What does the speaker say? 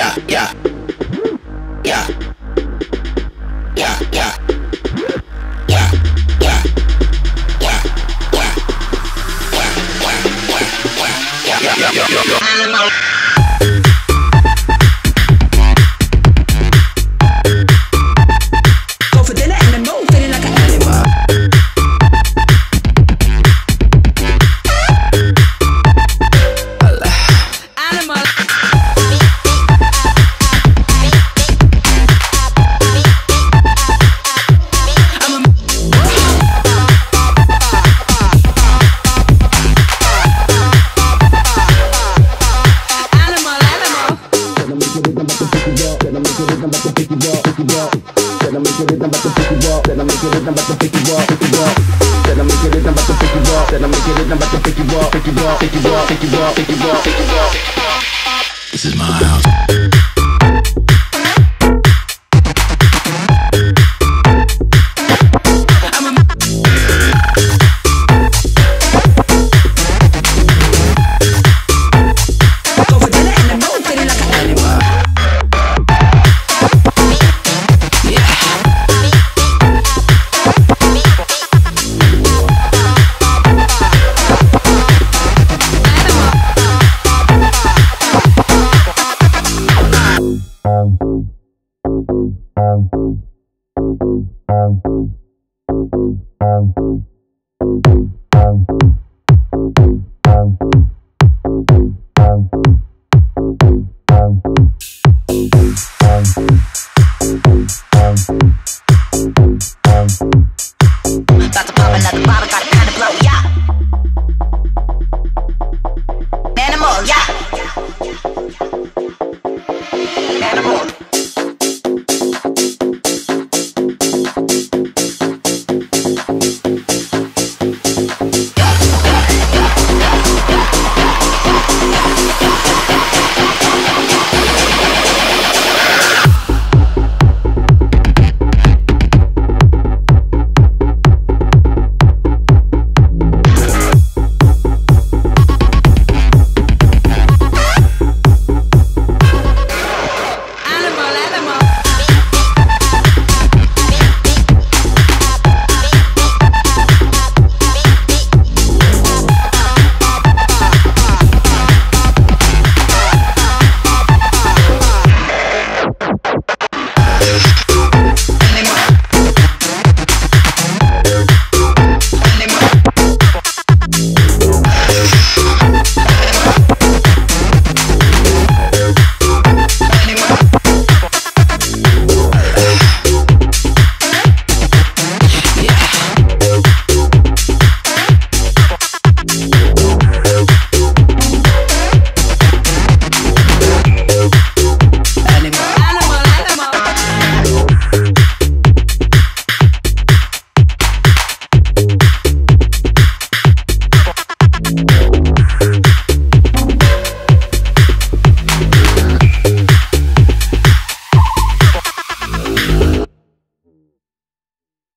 Yeah, yeah. Yeah. Yeah, yeah. Yeah. This is my house.